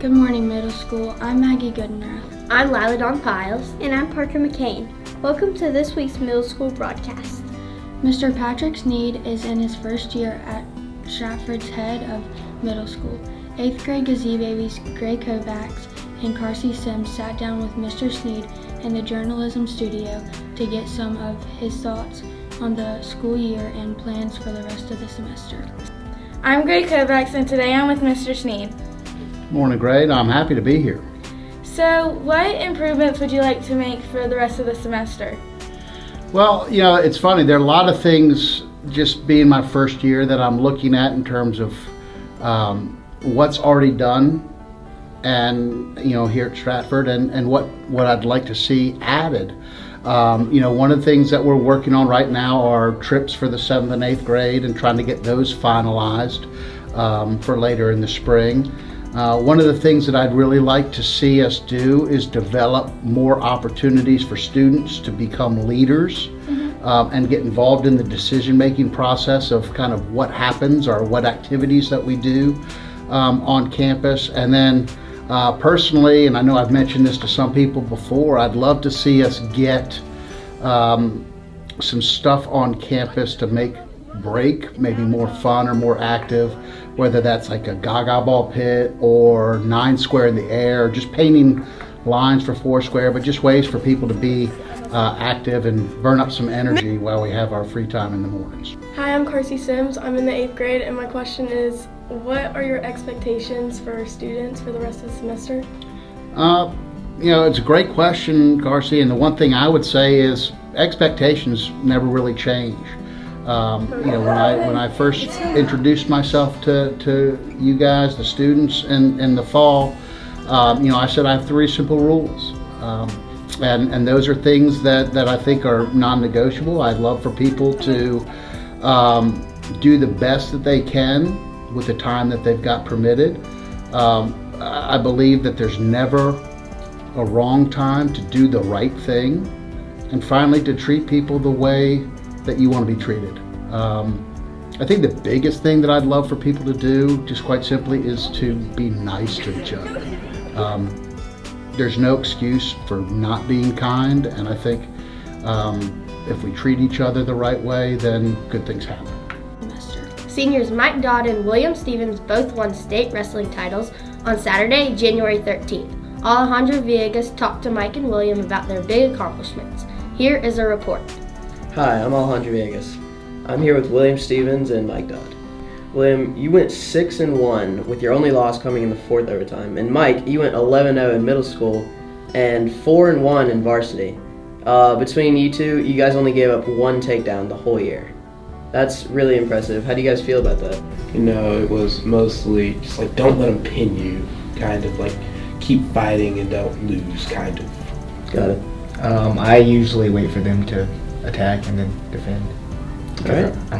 Good morning, middle school. I'm Maggie Goodenrath. I'm Lila Dawn Piles. And I'm Parker McCain. Welcome to this week's middle school broadcast. Mr. Patrick Sneed is in his first year at Stratford's head of middle school. Eighth grade Gazee babies Gray Kovacs and Carsey Sims sat down with Mr. Sneed in the journalism studio to get some of his thoughts on the school year and plans for the rest of the semester. I'm Gray Kovacs and today I'm with Mr. Sneed. Morning, Gray. I'm happy to be here. So, what improvements would you like to make for the rest of the semester? Well, you know, it's funny. There are a lot of things just being my first year that I'm looking at in terms of um, what's already done and, you know, here at Stratford and, and what, what I'd like to see added. Um, you know, one of the things that we're working on right now are trips for the seventh and eighth grade and trying to get those finalized um, for later in the spring. Uh, one of the things that I'd really like to see us do is develop more opportunities for students to become leaders mm-hmm. um, and get involved in the decision making process of kind of what happens or what activities that we do um, on campus. And then uh, personally, and I know I've mentioned this to some people before, I'd love to see us get um, some stuff on campus to make break maybe more fun or more active whether that's like a gaga ball pit or nine square in the air, just painting lines for four square, but just ways for people to be uh, active and burn up some energy while we have our free time in the mornings. Hi, I'm Carsey Sims. I'm in the eighth grade, and my question is what are your expectations for students for the rest of the semester? Uh, you know, it's a great question, Carsey, and the one thing I would say is expectations never really change. Um, you know, when I when I first introduced myself to, to you guys, the students, in, in the fall, um, you know, I said I have three simple rules. Um, and, and those are things that, that I think are non-negotiable. I'd love for people to um, do the best that they can with the time that they've got permitted. Um, I believe that there's never a wrong time to do the right thing. And finally, to treat people the way that you want to be treated. Um, I think the biggest thing that I'd love for people to do, just quite simply, is to be nice to each other. Um, there's no excuse for not being kind, and I think um, if we treat each other the right way, then good things happen. Seniors Mike Dodd and William Stevens both won state wrestling titles on Saturday, January 13th. Alejandro Villegas talked to Mike and William about their big accomplishments. Here is a report. Hi, I'm Alejandro Villegas. I'm here with William Stevens and Mike Dodd. William, you went 6 and 1 with your only loss coming in the fourth overtime. And Mike, you went 11 0 in middle school and 4 and 1 in varsity. Uh, between you two, you guys only gave up one takedown the whole year. That's really impressive. How do you guys feel about that? You know, it was mostly just like don't let them pin you, kind of like keep fighting and don't lose, kind of. Got it. Um, I usually wait for them to attack and then defend. All right.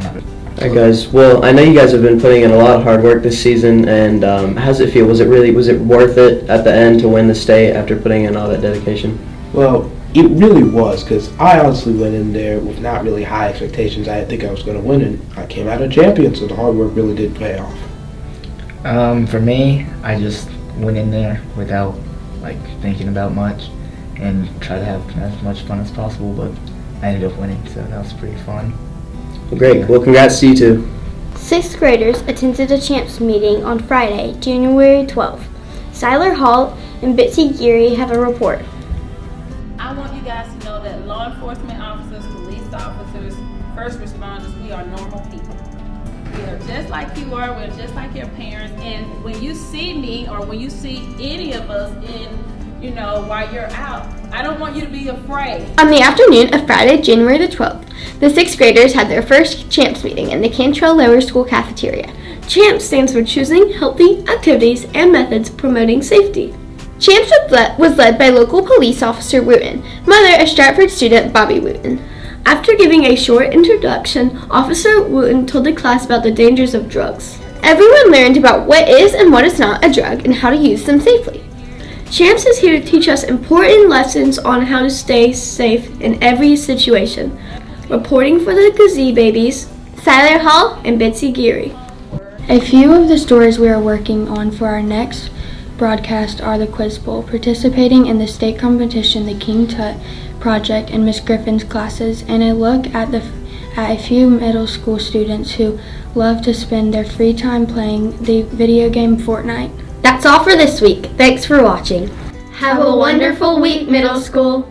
All right, guys, well I know you guys have been putting in a lot of hard work this season and um, how does it feel? Was it really, was it worth it at the end to win the state after putting in all that dedication? Well, it really was because I honestly went in there with not really high expectations. I didn't think I was going to win and I came out a champion so the hard work really did pay off. Um, for me, I just went in there without like thinking about much and tried to have as much fun as possible but I ended up winning, so that was pretty fun. Well, great. Well, congrats to you two. Sixth graders attended a champs meeting on Friday, January 12th. Siler Hall and Bitsy Geary have a report. I want you guys to know that law enforcement officers, police officers, first responders, we are normal people. We are just like you are, we're just like your parents, and when you see me or when you see any of us in you know, while you're out. I don't want you to be afraid. On the afternoon of Friday, January the 12th, the sixth graders had their first CHAMPS meeting in the Cantrell Lower School cafeteria. CHAMPS stands for Choosing Healthy Activities and Methods Promoting Safety. CHAMPS was led by local police officer Wooten, mother of Stratford student Bobby Wooten. After giving a short introduction, Officer Wooten told the class about the dangers of drugs. Everyone learned about what is and what is not a drug and how to use them safely. Champs is here to teach us important lessons on how to stay safe in every situation. Reporting for the Gazee Babies, Siler Hall and Bitsy Geary. A few of the stories we are working on for our next broadcast are the Quiz Bowl, participating in the state competition, the King Tut project, and Miss Griffin's classes, and a look at the at a few middle school students who love to spend their free time playing the video game Fortnite. That's all for this week. Thanks for watching. Have a wonderful week, middle school.